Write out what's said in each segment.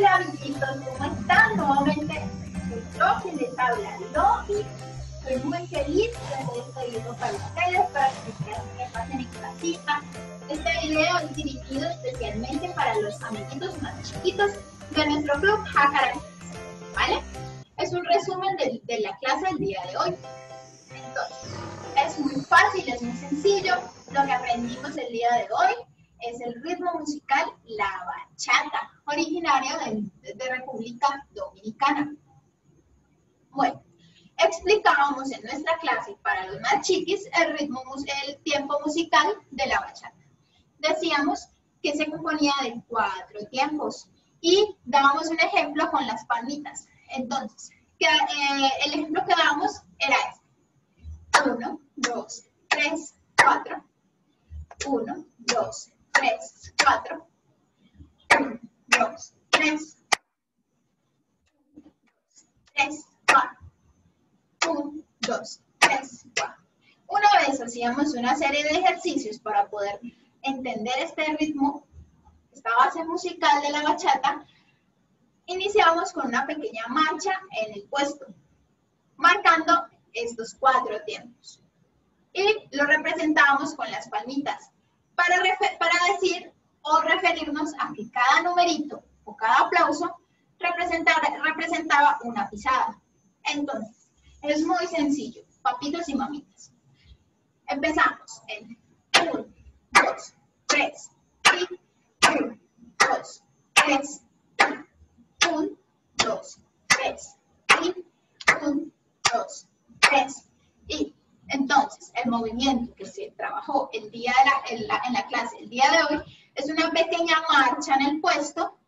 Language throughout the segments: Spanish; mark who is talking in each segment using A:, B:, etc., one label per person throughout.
A: Hola amiguitos, ¿cómo están? Nuevamente yo quien les habla, Loki. Estoy muy feliz de este video para ustedes, para que ustedes pasen en casita. Este video es dirigido especialmente para los amiguitos más chiquitos de nuestro club Hakara ¿vale? Es un resumen de, de la clase del día de hoy. Entonces, es muy fácil, es muy sencillo. Lo que aprendimos el día de hoy es el ritmo musical la bachata, originario de, República Dominicana. Bueno, explicábamos en nuestra clase para los más chiquis el ritmo, el tiempo musical de la bachata. Decíamos que se componía de cuatro tiempos y dábamos un ejemplo con las palmitas. Entonces, eh, el ejemplo que dábamos era este. Uno, dos, tres, cuatro. Uno, dos, tres, cuatro. Uno, dos, tres. Tres, cuatro. Uno, dos, tres, cuatro. Una vez hacíamos una serie de ejercicios para poder entender este ritmo, esta base musical de la bachata, iniciamos con una pequeña marcha en el puesto, marcando estos cuatro tiempos. Y lo representamos con las palmitas para, decir o referirnos a que cada numerito o cada aplauso representaba una pisada. Entonces, es muy sencillo, papitos y mamitas. Empezamos en 1, 2, 3, y 1, 2, 3, 1, 2, 3, y 1, 2, 3, y entonces, el movimiento que se trabajó el día en, la, en la clase el día de hoy es una pequeña marcha en el puesto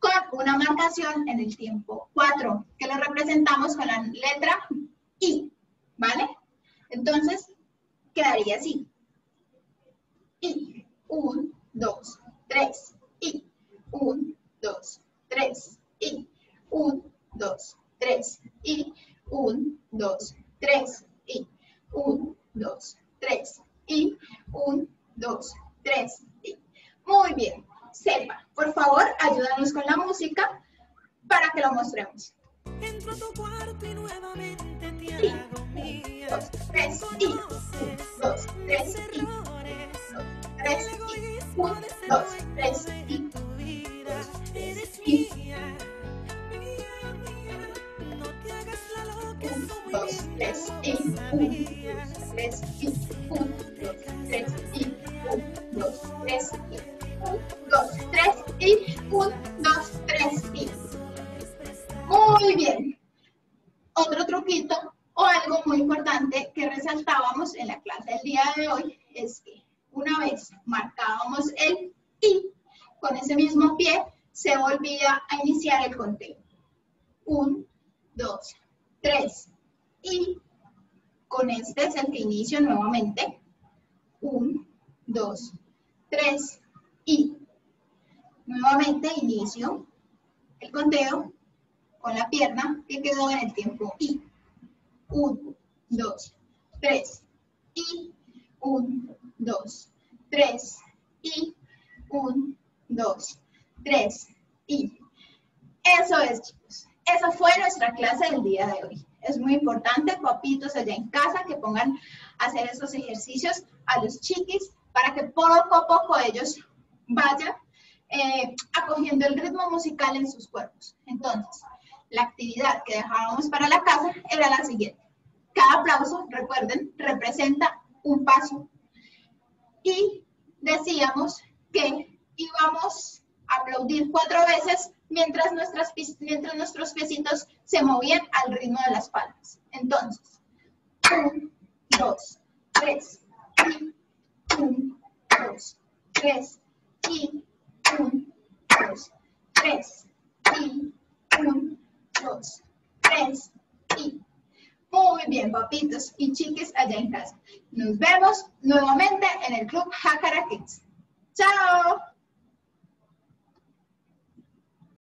A: con una marcación en el tiempo 4, que lo representamos con la letra I, ¿vale? Entonces, quedaría así. I, 1, 2, 3, I, 1, 2, 3, I, 1, 2, 3, I, 1, 2, 3, y 1, 2, 3 y 1, 2, 3 y. Muy bien. Sepa, por favor, ayúdanos con la música para que lo mostremos. Entro a tu cuarto y nuevamente te hago mía. 2, 3 y. 1, 2, 3 y. 2, 3 y. 1, 2, 3 y. 2, y 2, 3 y 1, 3 y 1, 3 y 1, 2, 3 y 1, 2, 3 y 1, 2, 3 y. Muy bien. Otro truquito o algo muy importante que resaltábamos en la clase del día de hoy es que una vez marcábamos el I, con ese mismo pie se volvía a iniciar el conteo. 1, 2, 3, y con este es el que inicio nuevamente. 1, 2, 3 y nuevamente inicio el conteo con la pierna que quedó en el tiempo I. 1, 2, 3 y 1, 2, 3 y 1, 2, 3 y. Eso es, chicos. Esa fue nuestra clase del día de hoy. Es muy importante, papitos allá en casa, que pongan a hacer esos ejercicios a los chiquis para que poco a poco ellos vayan eh, acogiendo el ritmo musical en sus cuerpos. Entonces, la actividad que dejábamos para la casa era la siguiente. Cada aplauso, recuerden, representa un paso. Y decíamos que íbamos a aplaudir cuatro veces mientras, nuestras, mientras nuestros piecitos se movían al ritmo de las palmas. Entonces, 1, 2, 3, y 1, 2, 3, y 1, 2, 3, y 1, 2, 3, y. Muy bien, papitos y chiques allá en casa. Nos vemos nuevamente en el Club Hakara Kids. ¡Chao!